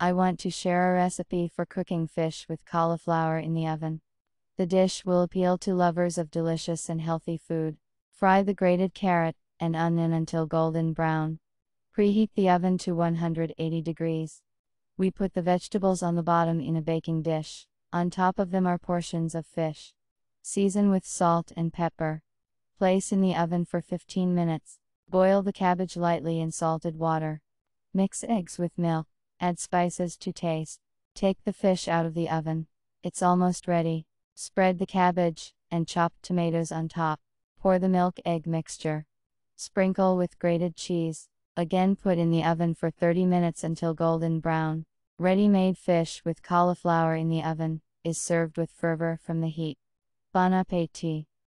I want to share a recipe for cooking fish with cauliflower in the oven. The dish will appeal to lovers of delicious and healthy food. Fry the grated carrot and onion until golden brown. Preheat the oven to 180 degrees. We put the vegetables on the bottom in a baking dish. On top of them are portions of fish. Season with salt and pepper. Place in the oven for 15 minutes. Boil the cabbage lightly in salted water. Mix eggs with milk. Add spices to taste. Take the fish out of the oven. It's almost ready. Spread the cabbage and chopped tomatoes on top. Pour the milk egg mixture. Sprinkle with grated cheese. Again put in the oven for 30 minutes until golden brown. Ready made fish with cauliflower in the oven is served with fervor from the heat. Bon appetit!